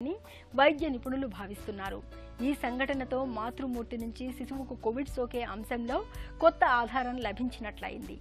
అని వైద్య నిపుణులు భావిస్తున్నారు. ఈ సంఘటనతో మాతృమూర్తి నుంచి శిశువుకు కోవిడ్ సోకే అంశంలో కొత్త ఆధారం లభించినట్లయింది.